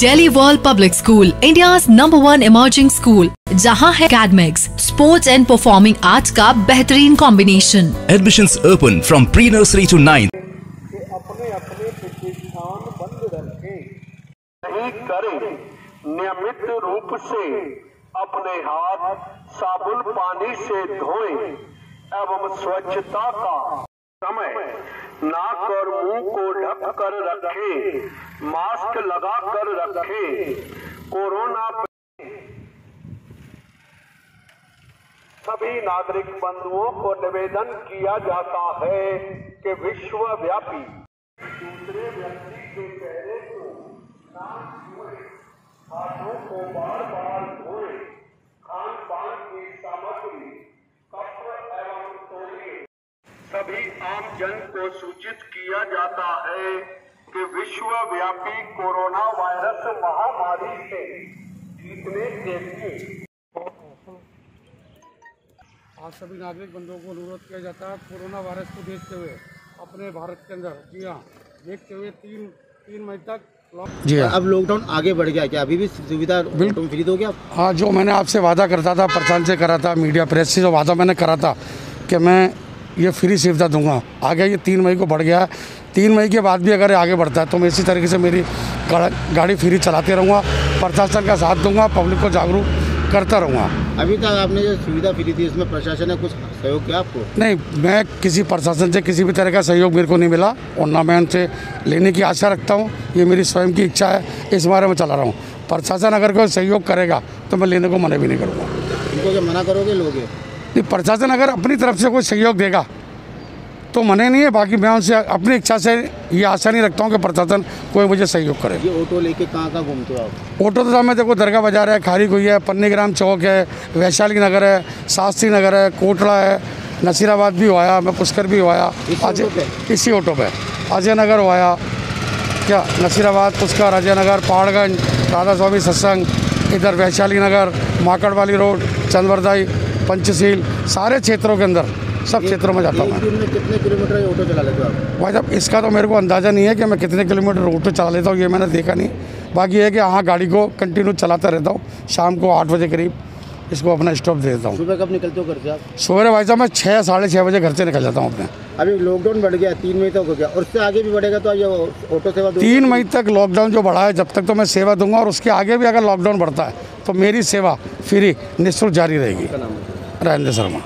Delhi world public school India number one emerging school जहाँ है academics sports and performing arts का बेहतरीन combination admission open from pre nursery to ninth अपने अपने प्रतिष्ठान बंद करें नियमित रूप से अपने हाथ साबुन पानी से धोएँ एवं स्वच्छता का समय नाक और मुँह को ढक कर रखे, मास्क लगा कर रखे। कोरोना सभी नागरिक बंधुओं को निवेदन किया जाता है कि विश्वव्यापी दूसरे व्यक्ति के चेहरे को छुए हाथों को बार बार धोए खान पान की सामग्री कप एवं तोलिए सभी आम जन को सूचित किया जाता है कि विश्वव्यापी कोरोना वायरस महामारी से जीतने के लिए आज सभी नागरिक बंधुओं को अनुरोध किया जाता है कोरोना वायरस को देखते हुए अपने भारत के अंदर जी हाँ देखते हुए तीन तीन मई तक जी हाँ। अब लॉकडाउन आगे बढ़ गया क्या? अभी भी सुविधा तुम फ्री दोगे आप हाँ जो मैंने आपसे वादा करता था प्रशासन से करा था मीडिया प्रेस से जो वादा मैंने करा था कि मैं ये फ्री सुविधा दूँगा। आगे ये तीन मई को बढ़ गया। है तीन मई के बाद भी अगर आगे बढ़ता है तो मैं इसी तरीके से मेरी गाड़ी फ्री चलाते रहूँगा प्रशासन का साथ दूँगा पब्लिक को जागरूक करता रहूँगा। अभी तक आपने जो सुविधा फ्री थी इसमें प्रशासन ने कुछ सहयोग किया आपको? नहीं मैं किसी प्रशासन से किसी भी तरह का सहयोग मेरे को नहीं मिला। और ना मैं उनसे लेने की आशा रखता हूँ ये मेरी स्वयं की इच्छा है इस बारे में चला रहा हूँ। प्रशासन अगर कोई सहयोग करेगा तो मैं लेने को मना भी नहीं करूँगा। इनको क्या मना करोगे लोगे नहीं प्रशासन अगर अपनी तरफ़ से कोई सहयोग देगा तो मने नहीं है बाकी मैं उनसे अपनी इच्छा से ये आशा नहीं रखता हूँ कि प्रशासन कोई मुझे सहयोग करे। ये ऑटो लेके कहाँ कहाँ घूमते हो आप? ऑटो तो मैं देखो दरगाह बाज़ार है खारी कुई है पन्नीग्राम चौक है वैशाली नगर है शास्त्री नगर है कोटड़ा है नसीराबाद भी हुआ मैं पुष्कर भी हुआ अजय इसी ऑटो पे? अजय नगर हुआ क्या नसीराबाद पुष्कर अजय नगर पहाड़गंज राधा स्वामी सत्संग इधर वैशाली नगर माकड़ वाली रोड चंदवरदाई पंचशील सारे क्षेत्रों के अंदर सब क्षेत्रों में जाता हूँ कितने किलोमीटर ऑटो चला लेते हो आप? भाई साहब इसका तो मेरे को अंदाज़ा नहीं है कि मैं कितने किलोमीटर ऑटो चला लेता हूँ ये मैंने देखा नहीं। बाकी ये है कि हाँ गाड़ी को कंटिन्यू चलाता रहता हूँ शाम को आठ बजे करीब इसको अपना स्टॉप दे देता हूँ। सुबह कब निकलते हो घर से आप? सवेरे भाई साहब मैं छः साढ़े छः बजे घर से निकल जाता हूँ अपने। अभी लॉकडाउन बढ़ गया तीन मई तक हो गया और उससे आगे भी बढ़ेगा तो ये ऑटो सेवा तीन मई तक लॉकडाउन जो बढ़ा है जब तक तो मैं सेवा दूँगा और उसके आगे भी अगर लॉकडाउन बढ़ता है तो मेरी सेवा फ्री निःशुल्क जारी रहेगी। రాయండి శర్మ